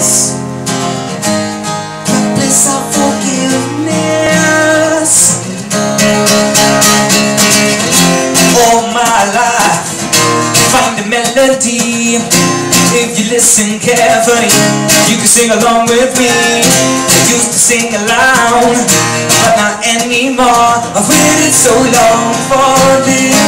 this. Practice of forgiveness. All my life Find the melody. If you listen carefully You can sing along with me. I used to sing aloud But not anymore. I've waited so long for this.